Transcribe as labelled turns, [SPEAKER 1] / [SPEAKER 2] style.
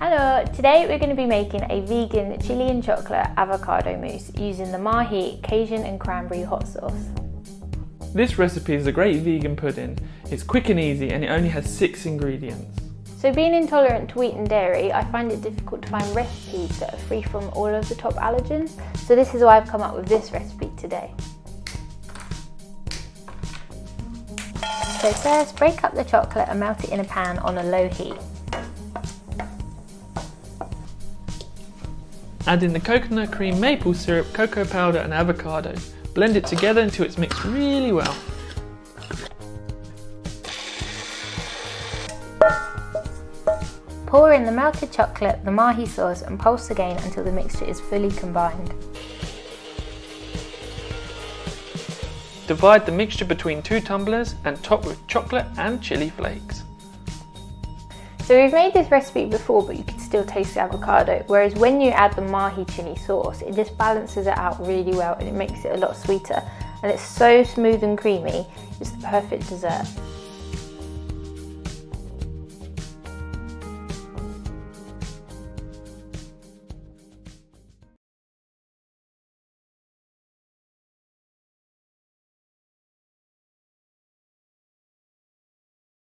[SPEAKER 1] Hello, today we're going to be making a vegan chili and chocolate avocado mousse using the Mahi Cayenne and cranberry hot sauce.
[SPEAKER 2] This recipe is a great vegan pudding. It's quick and easy and it only has six ingredients.
[SPEAKER 1] So being intolerant to wheat and dairy, I find it difficult to find recipes that are free from all of the top allergens. So this is why I've come up with this recipe today. So first, break up the chocolate and melt it in a pan on a low heat.
[SPEAKER 2] Add in the coconut cream, maple syrup, cocoa powder and avocado. Blend it together until it's mixed really well.
[SPEAKER 1] Pour in the melted chocolate, the mahi sauce and pulse again until the mixture is fully combined.
[SPEAKER 2] Divide the mixture between two tumblers and top with chocolate and chili flakes.
[SPEAKER 1] So we've made this recipe before, but you can still taste the avocado. Whereas when you add the mahi chili sauce, it just balances it out really well and it makes it a lot sweeter. And it's so smooth and creamy, it's the perfect dessert.